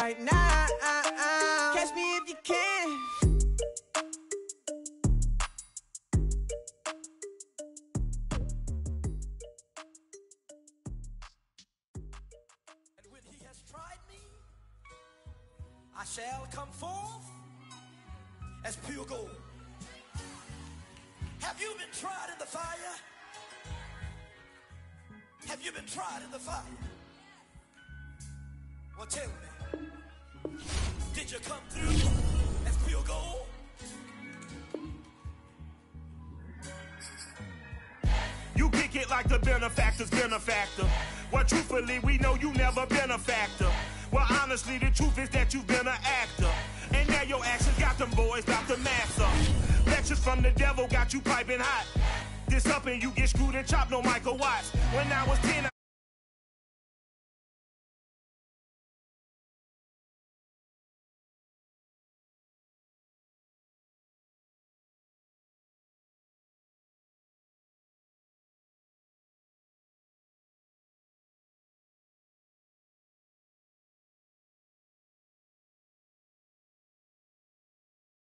right now. Catch me if you can. And when he has tried me, I shall come forth as pure gold. Have you been tried in the fire? Have you been tried in the fire? Well, tell me did you come through as? You kick it like the benefactor's benefactor. Well, truthfully, we know you never been a factor. Well, honestly, the truth is that you've been an actor. And now your actions got them boys about to mass up. Lectures from the devil got you piping hot. This up and you get screwed and chopped, no Michael Watts. When I was 10, I